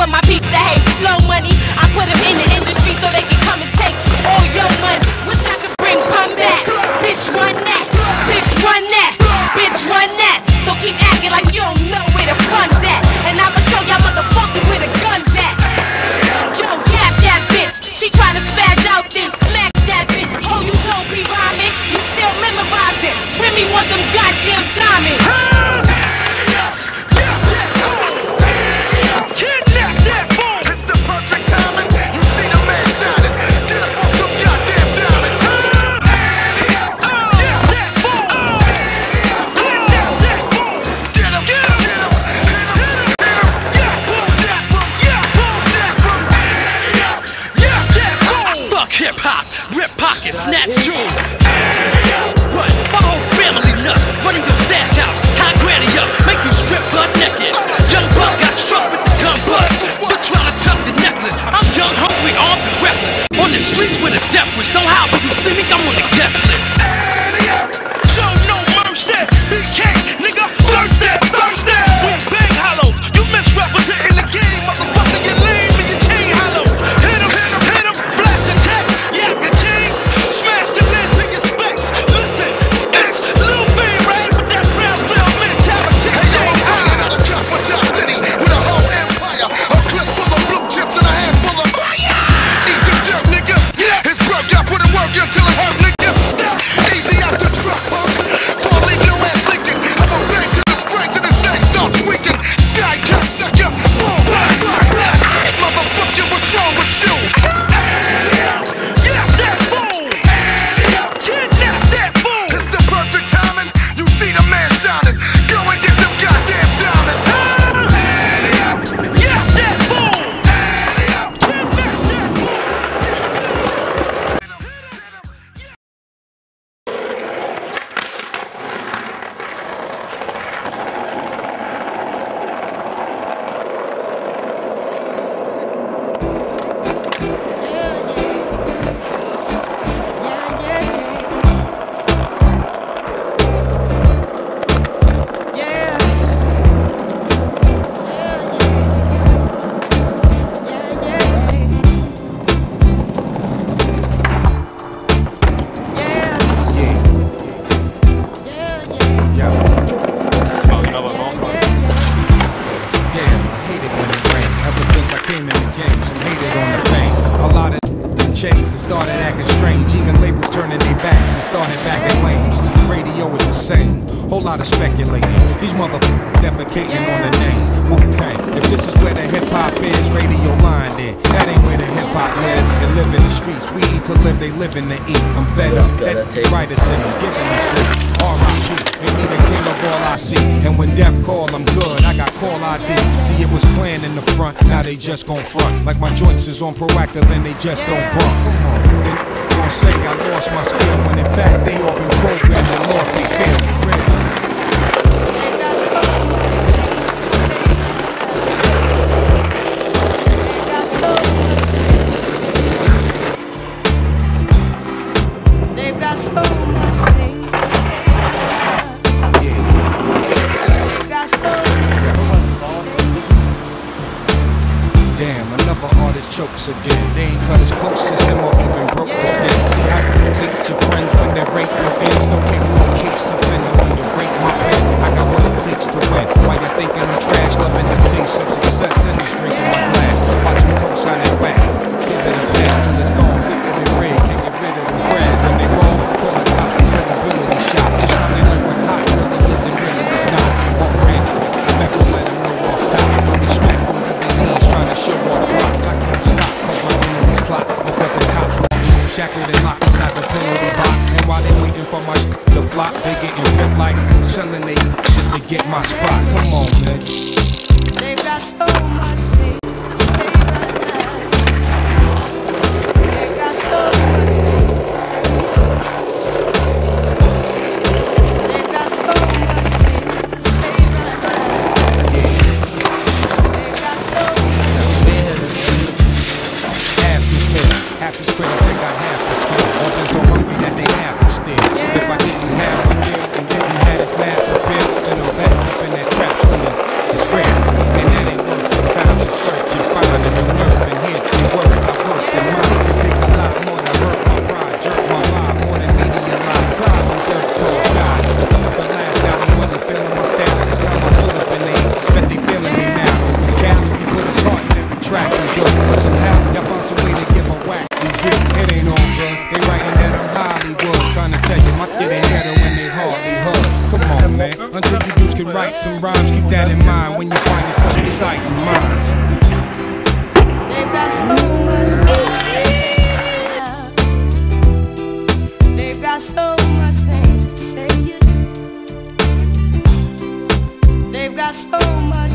for my peeps that hate chains and started acting strange. Even labels turning their backs and started backing lanes. Radio is the same. Whole lot of speculating. These motherfuckers defecating yeah. on the name. Wu Tang. If this is where the hip hop is, radio line then. That ain't where the hip hop live. They live in the streets. We eat to live, they live in the eat. I'm fed up. That writers in them giving them shit. R.I.P. King of all I see. And when death call, I'm good. I got call ID. See, it was planned in the front. Now they just gon' front. Like my joints is on Proactiv and they just don't bump. They gon' say I lost my skill when in fact they all been programmed and lost their fear. Damn, another artist chokes again. They ain't cut as close as him or even broke the stick See, I protect your friends when they break your ends. Don't give who a case to fend when you break my head. I got what it takes to win. Why you thinking I'm trash? Loving the taste of success. And until you dudes can write some rhymes. Keep that in mind when you find yourself in sight. They've got so much things to say. They've got so much.